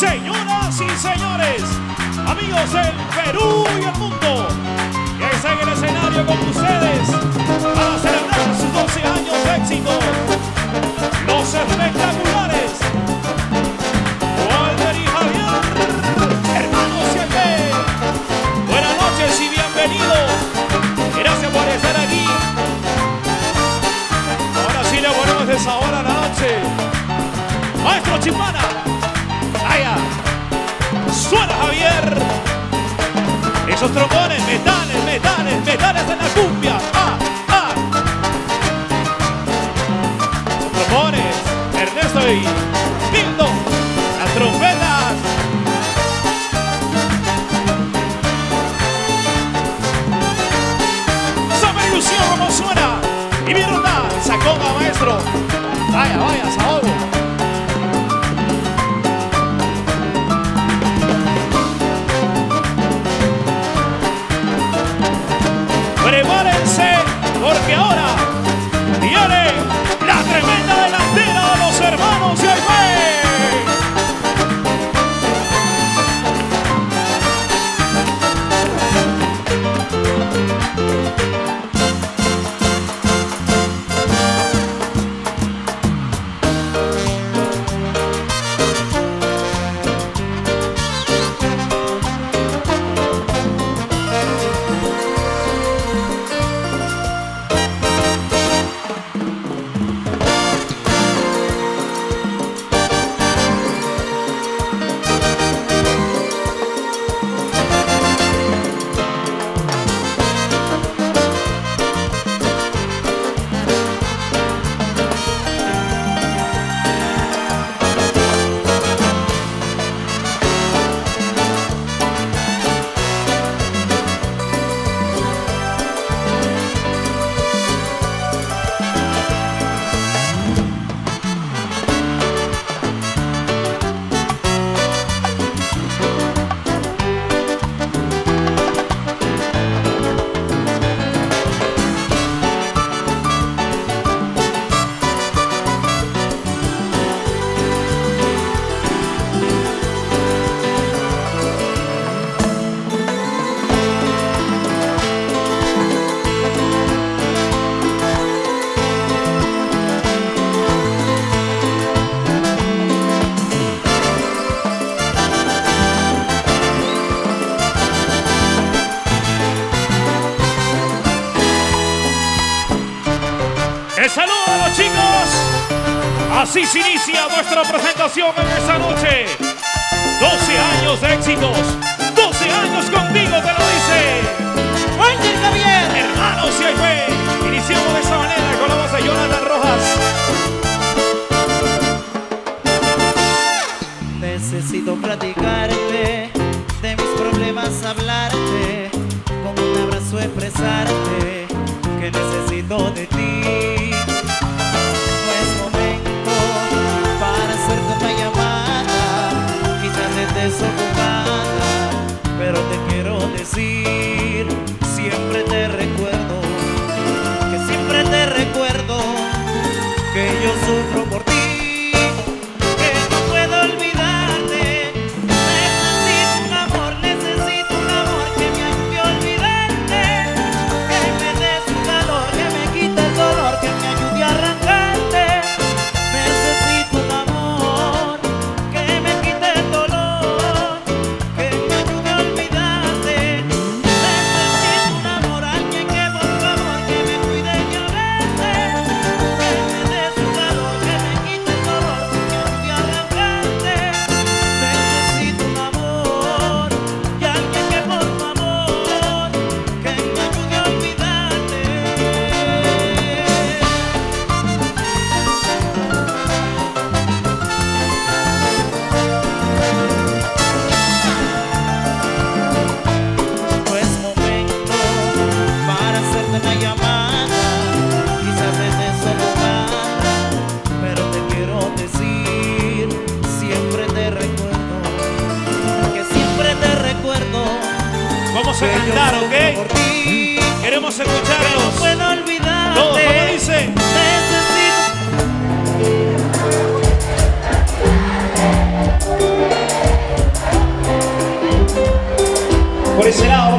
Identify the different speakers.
Speaker 1: Señoras y señores, amigos del Perú. esos trombones, metales, metales, metales en la cuna. Así se inicia nuestra presentación en esta noche. 12 años de éxitos, 12 años contigo, te lo dice.
Speaker 2: Ángel Javier.
Speaker 1: Hermano fue. Iniciamos de esta manera con la voz de Jonathan Rojas.
Speaker 2: Necesito platicar vamos a cantar, ¿ok? Queremos escucharlos. No puedo olvidarte. Todos, ¿cómo dice? Por ese lado,